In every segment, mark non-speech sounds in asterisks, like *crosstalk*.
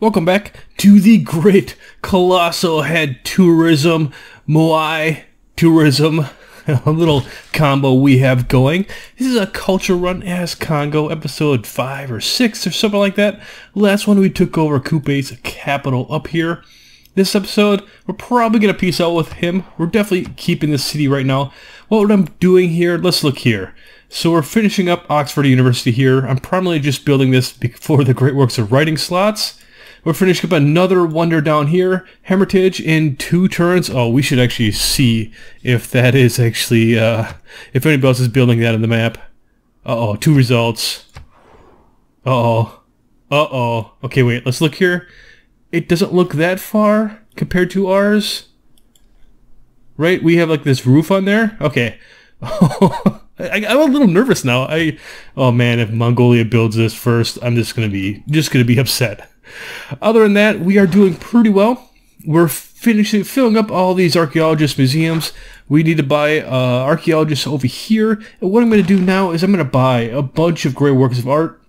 Welcome back to the great Colossal Head Tourism Moai Tourism. *laughs* A little combo we have going. This is a culture run as Kongo, episode 5 or 6 or something like that. Last one we took over Kupe's capital up here. This episode, we're probably going to peace out with him. We're definitely keeping the city right now. What I'm doing here, let's look here. So we're finishing up Oxford University here. I'm primarily just building this for the Great Works of Writing slots. We're finishing up another wonder down here. Hermitage in two turns. Oh, we should actually see if that is actually, uh, if anybody else is building that in the map. Uh-oh, two results. Uh-oh. Uh-oh. Okay, wait, let's look here. It doesn't look that far compared to ours. Right? We have like this roof on there. Okay. *laughs* I, am a little nervous now. I, oh man, if Mongolia builds this first, I'm just gonna be, just gonna be upset. Other than that, we are doing pretty well. We're finishing filling up all these archaeologist museums. We need to buy uh, archaeologists over here. And what I'm going to do now is I'm going to buy a bunch of great works of art,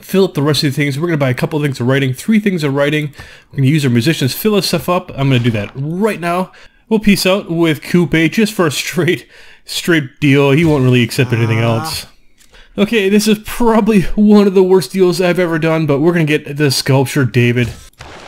fill up the rest of the things. We're going to buy a couple of things of writing, three things of writing. We're going to use our musicians, fill this stuff up. I'm going to do that right now. We'll peace out with Kupe just for a *laughs* straight, straight deal. He won't really accept anything ah. else. Okay, this is probably one of the worst deals I've ever done, but we're going to get the sculpture David.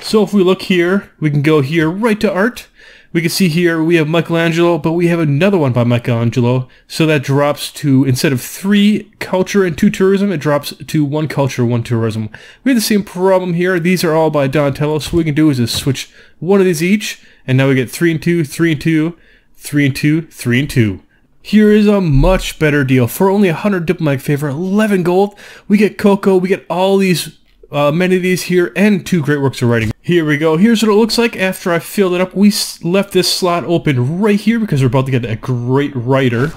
So if we look here, we can go here right to art. We can see here we have Michelangelo, but we have another one by Michelangelo. So that drops to, instead of three culture and two tourism, it drops to one culture, one tourism. We have the same problem here. These are all by Donatello. So what we can do is just switch one of these each. And now we get three and two, three and two, three and two, three and two. Here is a much better deal. For only 100 diplomatic favor, 11 gold, we get Coco, we get all these uh, many of these here, and two great works of writing. Here we go. Here's what it looks like after I filled it up. We left this slot open right here because we're about to get a great writer.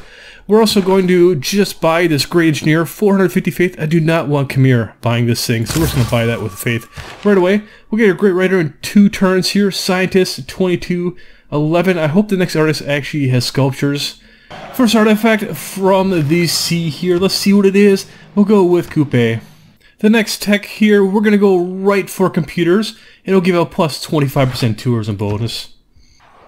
We're also going to just buy this great engineer, 450 faith. I do not want Khmer buying this thing, so we're just going to buy that with faith. Right away, we'll get a great writer in two turns here. Scientist, 22, 11. I hope the next artist actually has sculptures. First artifact from the sea here. Let's see what it is. We'll go with Kupe. The next tech here, we're going to go right for computers. It'll give out plus 25% tourism bonus.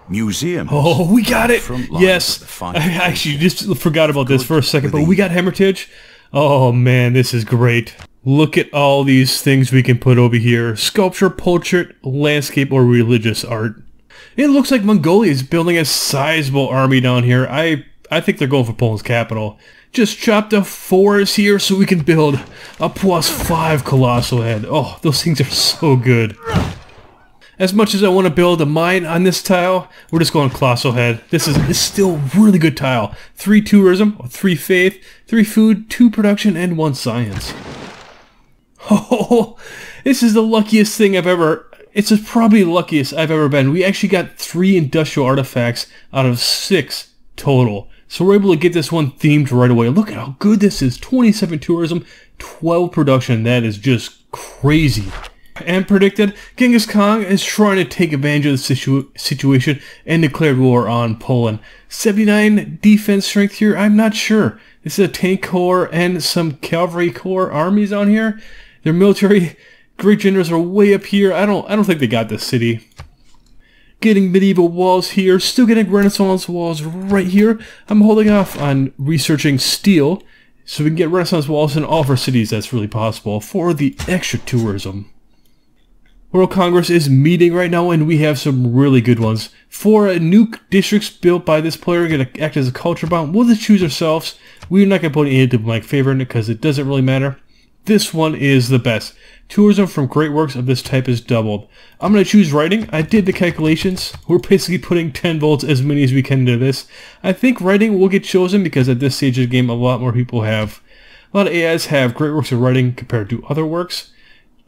Museum. Oh, we got it. Yes. I actually just forgot about this for a second, but we got Hermitage. Oh man, this is great. Look at all these things we can put over here. Sculpture, portrait, landscape, or religious art. It looks like Mongolia is building a sizable army down here. I I think they're going for Poland's capital. Just chopped a forest here so we can build a plus five colossal head. Oh, those things are so good. As much as I want to build a mine on this tile, we're just going colossal head. This is, this is still really good tile. Three tourism, three faith, three food, two production, and one science. *laughs* Oh, this is the luckiest thing I've ever it's probably the luckiest I've ever been. We actually got three industrial artifacts out of six total. So we're able to get this one themed right away. Look at how good this is. 27 tourism, 12 production. That is just crazy. And predicted, Genghis Khan is trying to take advantage of the situ situation and declared war on Poland. 79 defense strength here, I'm not sure. This is a tank corps and some cavalry corps armies on here. Their military great generals are way up here. I don't I don't think they got this city getting medieval walls here, still getting Renaissance walls right here. I'm holding off on researching steel, so we can get Renaissance walls in all of our cities that's really possible for the extra tourism. World Congress is meeting right now and we have some really good ones. For a new districts built by this player going to act as a culture bomb, we'll just choose ourselves. We're not going to put any into my favor in it because it doesn't really matter. This one is the best. Tourism from great works of this type is doubled. I'm going to choose writing. I did the calculations. We're basically putting 10 volts as many as we can into this. I think writing will get chosen because at this stage of the game a lot more people have. A lot of AIs have great works of writing compared to other works.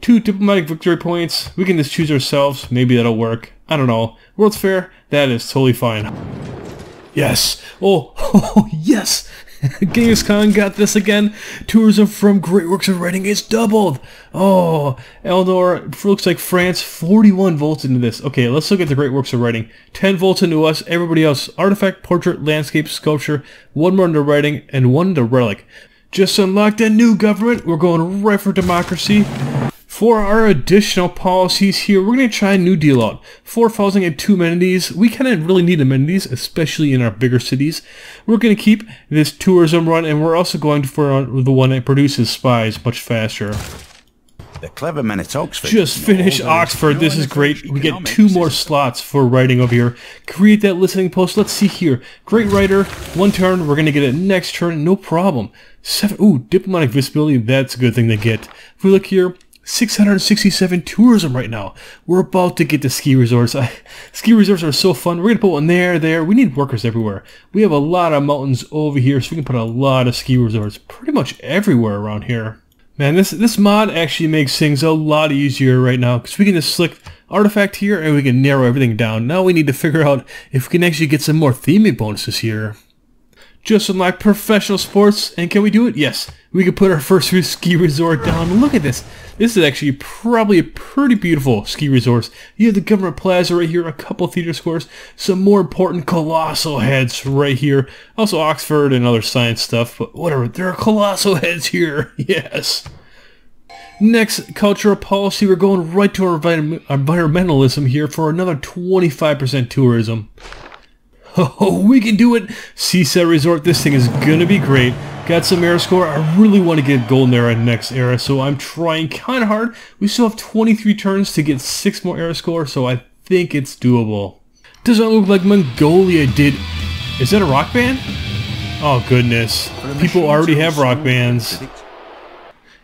Two diplomatic victory points. We can just choose ourselves. Maybe that'll work. I don't know. World's Fair, that is totally fine. Yes. Oh, *laughs* oh yes. *laughs* Genghis Khan got this again. Tourism from Great Works of Writing is doubled. Oh, Eldor looks like France. 41 volts into this. Okay, let's look at the Great Works of Writing. 10 volts into us. Everybody else, artifact, portrait, landscape, sculpture. One more into writing, and one into relic. Just unlocked a new government. We're going right for democracy. For our additional policies here, we're going to try a new deal out. 4,000 and 2 amenities. We kind of really need amenities, especially in our bigger cities. We're going to keep this tourism run, and we're also going to for uh, the one that produces spies much faster. The clever men at Oxford. Just finished Oxford. This is great. We get two more slots for writing over here. Create that listening post. Let's see here. Great writer. One turn. We're going to get it next turn. No problem. Seven. Ooh, diplomatic visibility. That's a good thing to get. If we look here, 667 tourism right now. We're about to get to ski resorts. I, *laughs* ski resorts are so fun. We're going to put one there, there. We need workers everywhere. We have a lot of mountains over here, so we can put a lot of ski resorts pretty much everywhere around here. Man, this this mod actually makes things a lot easier right now because we can just select artifact here and we can narrow everything down. Now we need to figure out if we can actually get some more theming bonuses here. Just unlock professional sports, and can we do it? Yes. We can put our first *laughs* ski resort down. Look at this. This is actually probably a pretty beautiful ski resort. You have the government plaza right here, a couple theater squares, some more important colossal heads right here. Also Oxford and other science stuff, but whatever. There are colossal *laughs* heads here. *laughs* Yes. Next, cultural policy. We're going right to our environmentalism here for another 25% tourism. Oh, *laughs* we can do it! Seaside Resort, this thing is gonna be great. Got some era score. I really want to get golden era next era, so I'm trying kind of hard. We still have 23 turns to get 6 more era score, so I think it's doable. Doesn't look like Mongolia did... Is that a rock band? Oh goodness. People already have rock bands.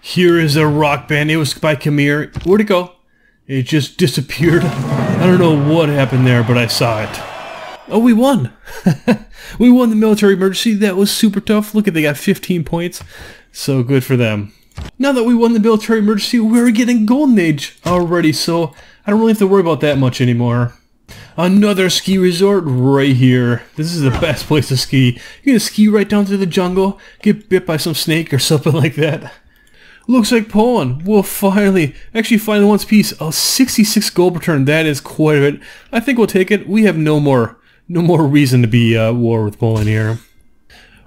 Here is a rock band. It was by Khmer. Where'd it go? It just disappeared. I don't know what happened there, but I saw it. Oh, we won! *laughs* we won the military emergency. That was super tough. Look at they got 15 points. So good for them. Now that we won the military emergency, we're getting Golden Age already, so I don't really have to worry about that much anymore. Another ski resort right here. This is the best place to ski. You're gonna ski right down through the jungle, get bit by some snake or *laughs* something like that. Looks like Poland will finally, actually finally once piece, a 66 gold return. That is quite a bit. I think we'll take it. We have no more no more reason to be uh, war with Poland here.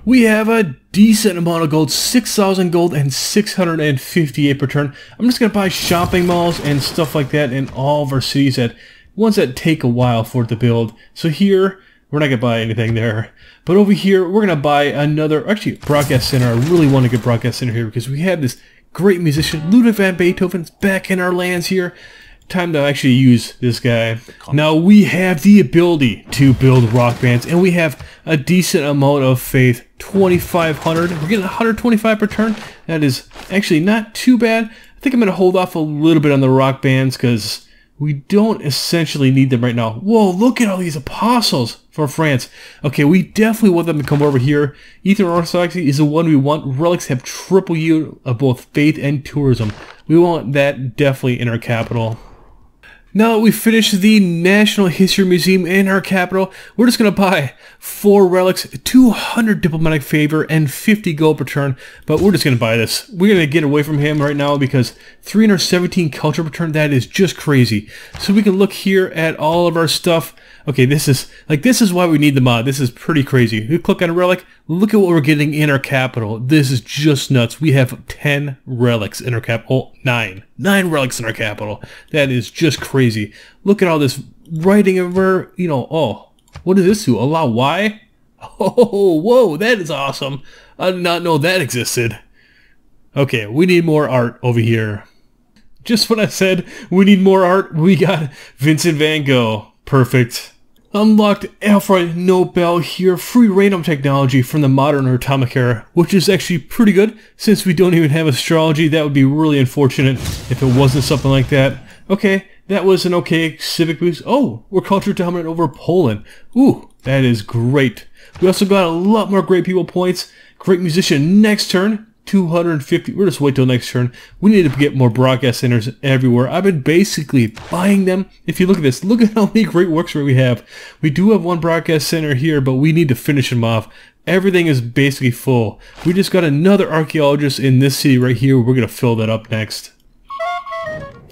We have a decent amount of gold, 6,000 gold and 658 per turn. I'm just going to buy shopping malls and stuff like that in all of our cities that ones that take a while for it to build. So here, we're not going to buy anything there. But over here, we're going to buy another, actually, broadcast center. I really want to get broadcast center here because we have this great musician, Ludwig van Beethoven's back in our lands here time to actually use this guy. Now we have the ability to build rock bands and we have a decent amount of faith. 2,500. We're getting 125 per turn. That is actually not too bad. I think I'm going to hold off a little bit on the rock bands because we don't essentially need them right now. Whoa, look at all these apostles from France. Okay, we definitely want them to come over here. Eastern Orthodoxy is the one we want. Relics have triple yield of both faith and tourism. We want that definitely in our capital. Now that we've finished the National History Museum in our capital, we're just going to buy 4 relics, 200 diplomatic favor, and 50 gold per turn. But we're just going to buy this. We're going to get away from him right now because 317 culture per turn, that is just crazy. So we can look here at all of our stuff. Okay, this is, like, this is why we need the mod. This is pretty crazy. We click on a relic, look at what we're getting in our capital. This is just nuts. We have 10 relics in our capital. Oh, 9. 9 relics in our capital. That is just crazy. Look at all this writing over, you know, oh, what is this to? Allow Y? *laughs* Oh, whoa, that is awesome. I did not know that existed. Okay, we need more art over here. Just when I said we need more art, we got Vincent van Gogh. Perfect. Unlocked Alfred Nobel here, free random technology from the modern atomic era, which is actually pretty good since we don't even have astrology. That would be really unfortunate if it wasn't something like that. Okay, that was an okay civic boost. Oh, we're culture dominant over Poland. Ooh, that is great. We also got a lot more great people points. Great musician next turn. 250. We're just wait till next turn. We need to get more broadcast centers everywhere. I've been basically buying them. If you look at this, look at *laughs* how many great works we have. We do have one broadcast center here, but we need to finish them off. Everything is basically full. We just got another archaeologist in this city right here. We're going to fill that up next.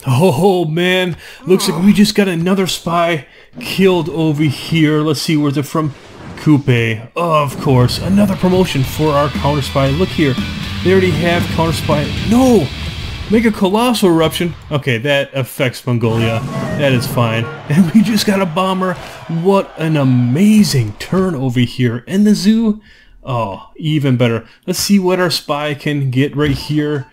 Oh man, looks like we just got another spy killed over here. Let's see, where's it from? Kupe. Of course, another promotion for our counter spy. Look here, they already have counter spy. No! Make a colossal eruption. Okay, that affects Mongolia. That is fine. *laughs* And we just got a bomber. What an amazing turn over here. in the zoo, oh, even better. Let's see what our spy can get right here.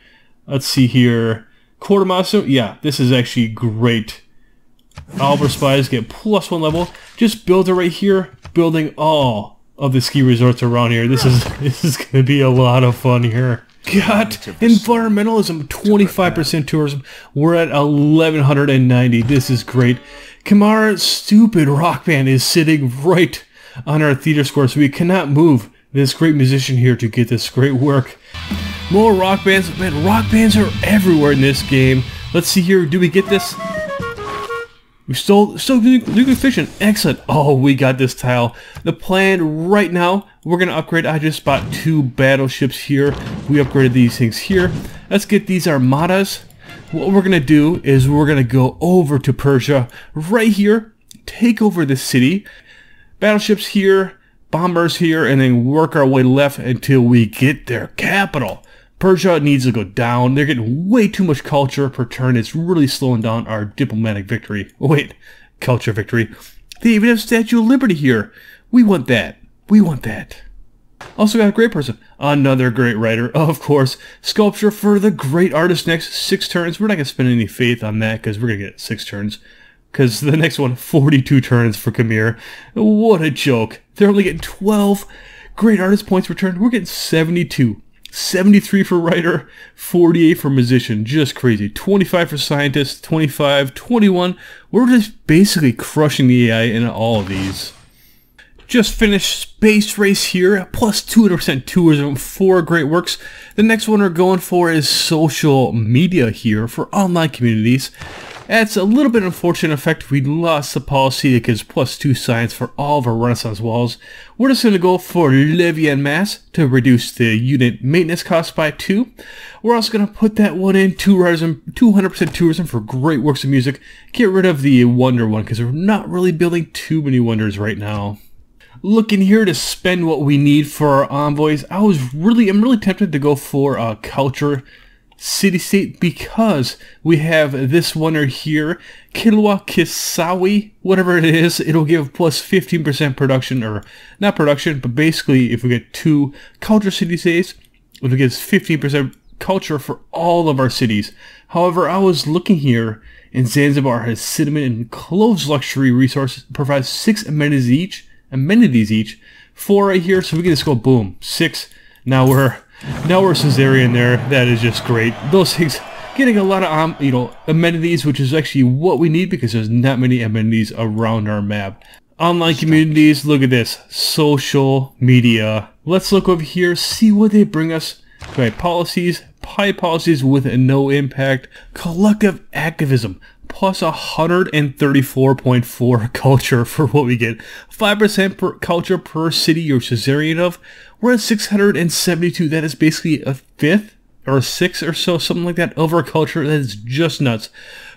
Let's see here. Quartermaster, yeah, this is actually great. All of our spies get plus one level. Just build it right here, building all of the ski resorts around here. This is *laughs* this is gonna be a lot of fun here. Got environmentalism, 25% tourism. We're at 1190. This is great. Kamara stupid rock band is sitting right on our theater square, so we cannot move this great musician here to get this great work. More rock bands. Man, rock bands are everywhere in this game. Let's see here. Do we get this? We still still nuclear fission. Excellent. Oh, we got this tile. The plan right now, we're going to upgrade. I just bought two battleships here. We upgraded these things here. Let's get these armadas. What we're going to do is we're going to go over to Persia right here, take over the city. Battleships here, bombers here, and then work our way left until we get their capital. Persia needs to go down. They're getting way too much culture per turn. It's really slowing down our diplomatic victory. *laughs* wait, culture victory. They even have Statue of Liberty here. We want that. We want that. Also got a great person. Another great writer, *laughs* of course. Sculpture for the great artist next six turns. We're not going to spend any faith on that because we're going to get six turns. Because the next one, *laughs* 42 turns for Khmer. What a joke. They're only getting 12 great artist points per turn. We're getting 72. 73 for writer, 48 for musician. Just crazy. 25 for scientist, 25, 21. We're just basically crushing the AI in all of these. Just finished Space Race here, plus 200% tourism, four great works. The next one we're going for is social media here for online communities. That's a little bit unfortunate effect. We lost the policy that gives plus two science for all of our Renaissance walls. We're just going to go for Levée en Masse to reduce the unit maintenance cost by two. We're also going to put that one in tourism, 200% tourism for great works of music. Get rid of the wonder one because we're not really building too many wonders right now looking here to spend what we need for our envoys. I was really, I'm really tempted to go for uh, a culture city state because we have this one right here, Kilwa Kisawi, whatever it is, it'll give plus 15% production, or not production, but basically if we get two culture city states, it'll give 15% culture for all of our cities. However, I was looking here, and Zanzibar has cinnamon and cloves luxury resources, provides six amenities each, amenities each, four right here, so we can just go boom, six. Now we're now we're suzerain there. That is just great. Those things getting a lot of um, you know amenities, which is actually what we need because there's not many amenities around our map. Online communities, look at this. Social media. Let's look over here, see what they bring us. Okay, policies, pie policies with no impact. Collective activism plus 134.4 *laughs* culture for what we get. 5% per culture per city you're suzerain of. We're at 672. That is basically a fifth or a sixth or so, something like that, of our culture. That is just nuts.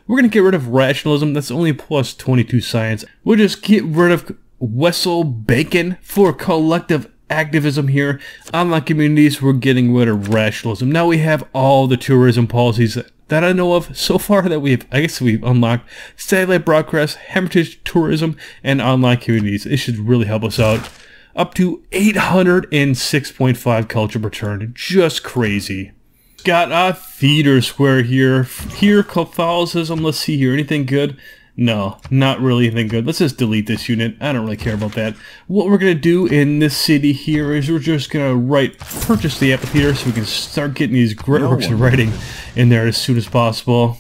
We're going to get rid of rationalism. That's only plus 22 science. We'll just get rid of Wisselbanken for collective activism here. Online communities, we're getting rid of rationalism. Now we have all the tourism policies that I know of so far that we've, I guess we've unlocked satellite broadcast, heritage tourism, and online communities. It should really help us out. Up to 806.5 culture per turn. Just crazy. Got a theater square here. Here, Catholicism. Let's see here. Anything good? No, not really anything good. Let's just delete this unit. I don't really care about that. What we're going to do in this city here is we're just going to write, purchase the amphitheater so we can start getting these great works of writing in there as soon as possible.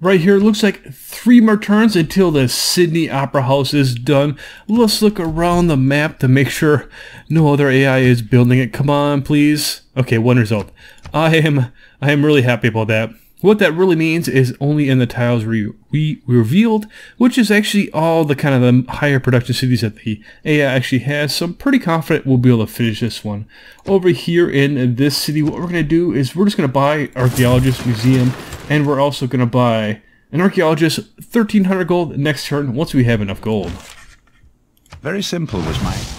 Right here, looks like three more turns until the Sydney Opera House is done. Let's look around the map to make sure no other AI is building it. Come on, please. Okay, one result. I am I am really happy about that. What that really means is only in the tiles re we revealed, which is actually all the kind of the higher production cities that the AI actually has. So I'm pretty confident we'll be able to finish this one. Over here in this city, what we're going to do is we're just going to buy Archaeologist Museum, and we're also going to buy an Archaeologist 1300 gold next turn once we have enough gold. Very simple was mine.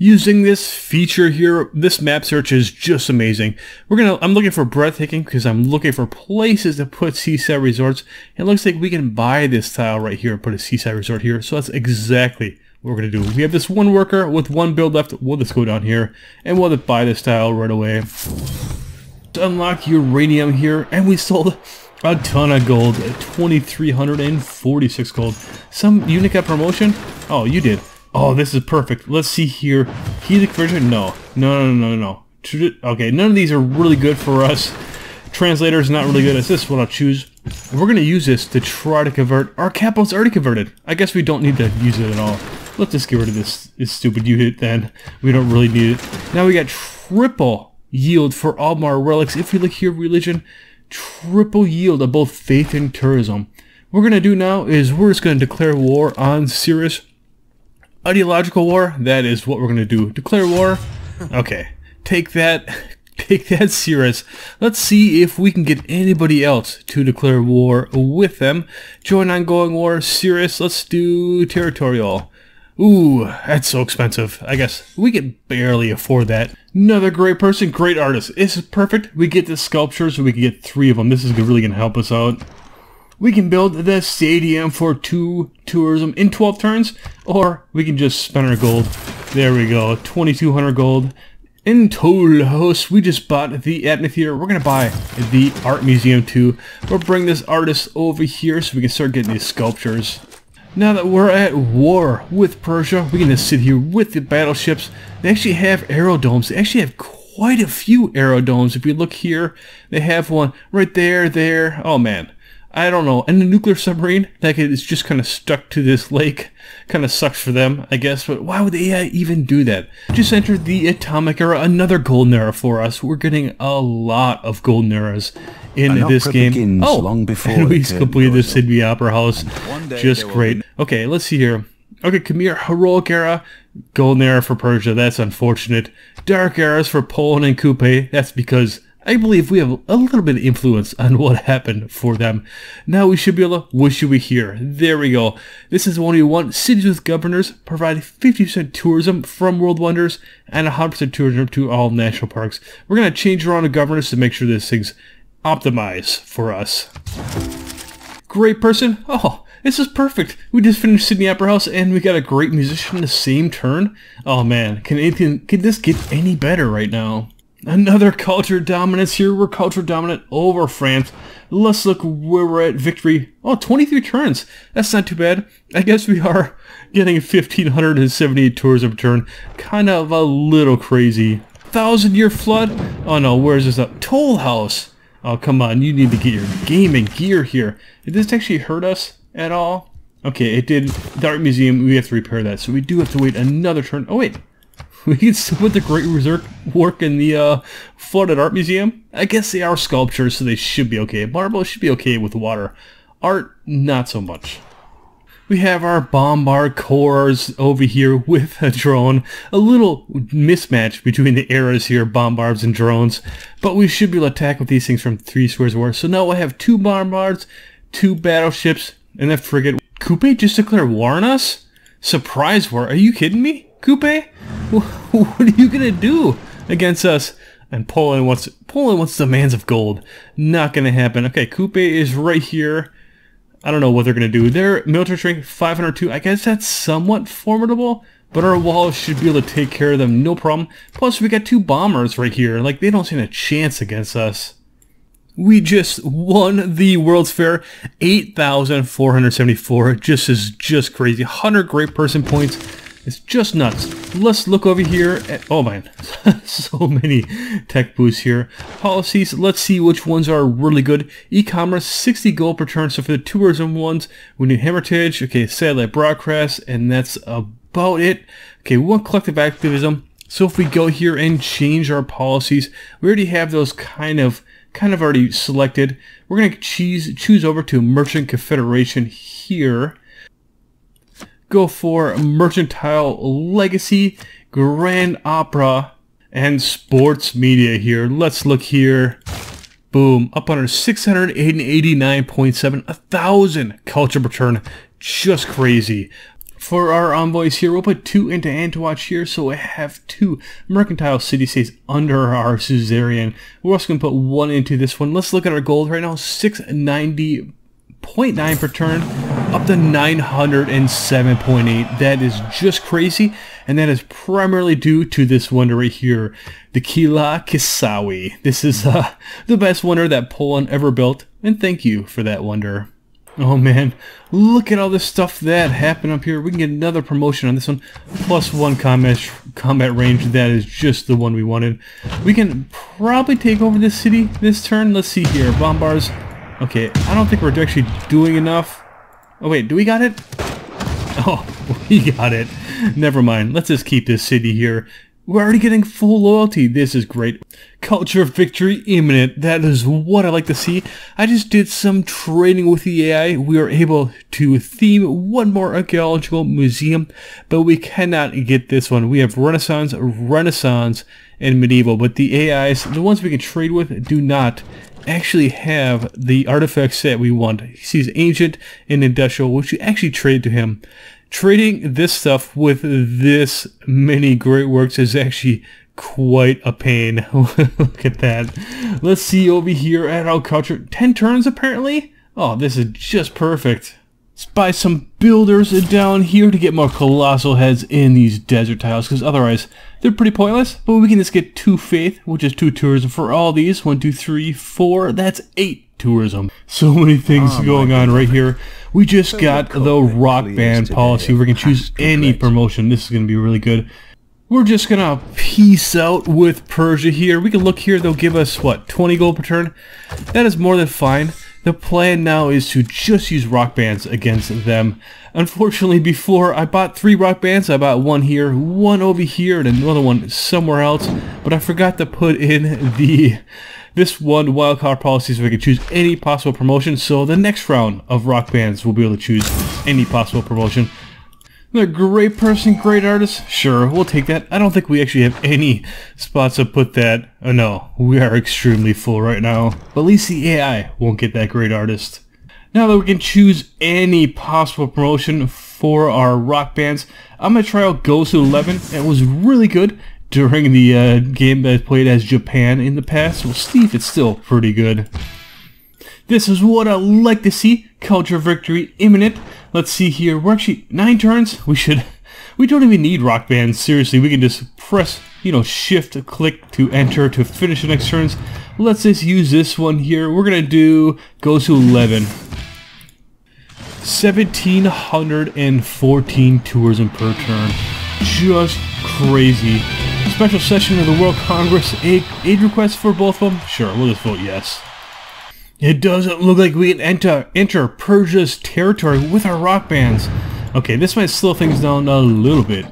Using this feature here. This map search is just amazing. We're gonna. I'm looking for breathtaking because I'm looking for places to put seaside resorts. It looks like we can buy this tile right here and put a seaside resort here. So that's exactly what we're gonna do. We have this one worker with one build left. We'll just go down here and we'll just buy this tile right away. To Unlock uranium here, and we sold a ton of gold, 2,346 gold. Some unique at promotion? Oh, you did. Oh, this is perfect. Let's see here. Helix version? No. No, no, no, no, no. Okay, none of these are really good for us. Translator is not really good. Is this what I'll choose? We're going to use this to try to convert. Our capital's already converted. I guess we don't need to use it at all. Let's just get rid of this, this stupid unit then. We don't really need it. Now we got triple yield for all our relics. If we look here, religion, triple yield of both faith and tourism. What we're going to do now is we're just going to declare war on Cyrus. Ideological war, that is what we're going to do. Declare war. *laughs* Okay. Take that. *laughs* Take that, Cyrus. Let's see if we can get anybody else to declare war with them. Join ongoing war, Cyrus. Let's do territorial. Ooh, that's so expensive. I guess we can barely afford that. Another great person, great artist. This is perfect. We get the sculptures, so we can get three of them. This is really going to help us out. We can build the stadium for two tourism in 12 turns, or we can just spend our gold. There we go, 2200 gold. In Toll House, we just bought the Amphitheater. We're going to buy the Art Museum too. We'll bring this artist over here so we can start getting these sculptures. Now that we're at war with Persia, we can just sit here with the battleships. They actually have aerodromes. They actually have quite a few aerodromes. If you look here, they have one right there, there. Oh man. I don't know. And the nuclear submarine, that is just kind of stuck to this lake. Kind of sucks for them, I guess. But why would AI even do that? Just entered the atomic era, another golden era for us. We're getting a lot of golden eras in this game. Oh, long *laughs* before and we completed the Sydney Opera House. Just great. Okay, let's see here. Okay, Khmer, heroic era, golden era for Persia. That's unfortunate. Dark eras for Poland and Kupe. That's because I believe we have a little bit of influence on what happened for them. Now we should be able to, what should we hear? There we go. This is one we want. Cities with governors provide 50% tourism from World Wonders and 100% tourism to all national parks. We're going to change around the governors to make sure this thing's optimized for us. Great person. Oh, this is perfect. We just finished Sydney Opera House and we got a great musician in the same turn. Oh man, can anything, can this get any better right now? Another culture dominance here. We're culture dominant over France. Let's look where we're at victory. Oh, 23 turns. That's not too bad. I guess we are *laughs* getting 1,578 tours of turn. Kind of a little crazy. Thousand year flood? Oh no, where's this up? Toll House. Oh, come on. You need to get your gaming gear here. Did this actually hurt us at all? Okay, it did. The art museum, we have to repair that. So we do have to wait another turn. Oh, wait. *laughs* We can still put the Great Reserve work in the uh, flooded art museum. I guess they are sculptures, so they should be okay. Marble should be okay with water. Art, not so much. We have our bombard corps over here with a drone. A little mismatch between the eras here, bombards and drones. But we should be able to attack with these things from three squares war. So now I have two bombards, two battleships, and a frigate. Kupe just declared war on us? Surprise war? Are you kidding me? Kupe? *laughs* What are you gonna do against us? And Poland wants Poland wants the man's of gold. Not gonna happen. Okay, Kupe is right here. I don't know what they're gonna do. Their military strength 502. I guess that's somewhat formidable, but our walls should be able to take care of them, no problem. Plus, we got two bombers right here. Like they don't stand a chance against us. We just won the World's Fair, 8,474. Just is just crazy. 100 great person points. It's just nuts. Let's look over here at, oh man, *laughs* so many tech boosts here. Policies, let's see which ones are really good. E-commerce, 60 gold per turn. So for the tourism ones, we need Heritage, okay, satellite broadcast, and that's about it. Okay, we want collective activism. So if we go here and change our policies, we already have those kind of kind of already selected. We're going to choose choose over to Merchant Confederation here go for Mercantile Legacy, Grand Opera, and Sports Media here. Let's look here. Boom, up under 689.7, a thousand culture return. Just crazy. For our envoys here, we'll put two into Antioch here, so we have two mercantile city-states under our suzerain. We're also going to put one into this one. Let's look at our gold right now, 690.9 per turn, up to 907.8. That is just crazy, and that is primarily due to this wonder right here, the Kila Kisawi. This is uh, the best wonder that Poland ever built, and thank you for that wonder. Oh man, look at all this stuff that happened up here. We can get another promotion on this one. Plus one combat, combat range. That is just the one we wanted. We can probably take over this city this turn. Let's see here. Bombars. Okay, I don't think we're actually doing enough. Oh wait, do we got it? Oh, *laughs* we got it. Never mind. Let's just keep this city here. We're already getting full loyalty. This is great. Culture of victory imminent. That is what I like to see. I just did some training with the AI. We are able to theme one more archaeological museum, but we cannot get this one. We have Renaissance, Renaissance, and Medieval, but the AIs, the ones we can trade with, do not actually have the artifacts that we want. He sees Ancient and Industrial, which we actually trade to him trading this stuff with this many great works is actually quite a pain. *laughs* Look at that. Let's see over here at our culture. 10 turns apparently? Oh, this is just perfect. Let's buy some builders down here to get more colossal heads in these desert tiles because otherwise they're pretty pointless. But we can just get two faith, which is two tourism for all these. One, two, three, four. That's eight tourism. So many things oh, going on right here. We just so got the rock band policy. We can choose any promotion. This is going to be really good. We're just going to peace out with Persia here. We can look here. They'll give us, what, 20 gold per turn? That is more than fine. The plan now is to just use rock bands against them. Unfortunately, before I bought three rock bands, I bought one here, one over here, and another one somewhere else. But I forgot to put in the this one wildcard policy so we can choose any possible promotion. So the next round of rock bands will be able to choose any possible promotion. A great person, great artist. Sure, we'll take that. I don't think we actually have any spots to put that. Oh no, we are extremely full right now. But at least the AI won't get that great artist. Now that we can choose any possible promotion for our rock bands, I'm going to try out Goes to 11. It was really good during the uh, game that I played as Japan in the past. Well, Steve, it's still pretty good. This is what I like to see. Culture victory imminent. Let's see here. We're actually nine turns. We should. *laughs* We don't even need rock bands. Seriously, we can just press, you know, shift click to enter to finish the next turns. Let's just use this one here. We're gonna do goes to 11. 1714 tourism per turn. Just crazy. Special session of the World Congress. Aid, aid for both of them? Sure, we'll just vote yes. It doesn't look like we can enter, enter Persia's territory with our rock bands. Okay, this might slow things down a little bit.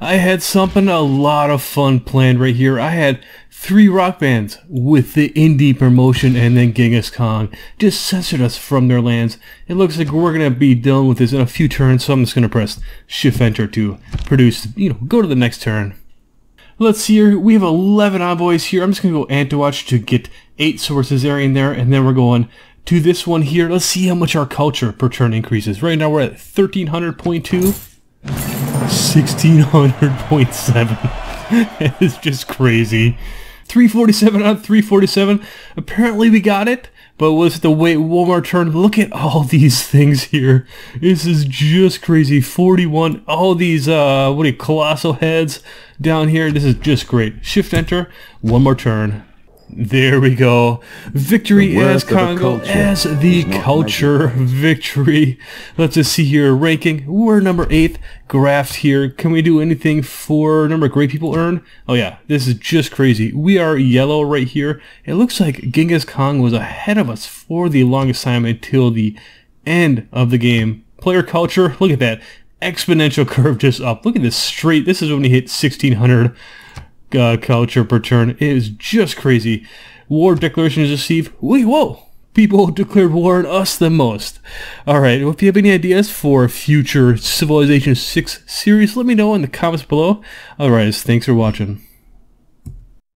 I had something a lot of fun planned right here. I had three rock bands with the indie promotion and then Genghis Khan just censored us from their lands. It looks like we're going to be dealing with this in a few turns, so I'm just going to press Shift Enter to produce, you know, go to the next turn. Let's see here. We have 11 envoys here. I'm just going to go Antioch to get 8 sources there in there. And then we're going to this one here. Let's see how much our culture per turn increases. Right now we're at 1300.2. 1600.7. *laughs* it's just crazy. 347 out of 347. Apparently we got it, but was the wait one more turn. Look at all these things here. This is just crazy. 41, all these, uh, what are you, colossal heads down here. This is just great. Shift enter, one more turn. There we go. Victory as Kongo as the culture victory. Let's just see here. Ranking. We're number 8th. Graphed here. Can we do anything for number of great people earn? Oh yeah, this is just crazy. We are yellow right here. It looks like Genghis Khan was ahead of us for the longest time until the end of the game. Player culture. Look at that. Exponential *laughs* curve just up. Look at this straight. This is when we hit 1600 uh, culture per turn. It is just crazy. War declaration is received. Wait, whoa! People declared war on us the most. Alright, if you have any ideas for future Civilization 6 series, let me know in the comments below. Otherwise, thanks for watching.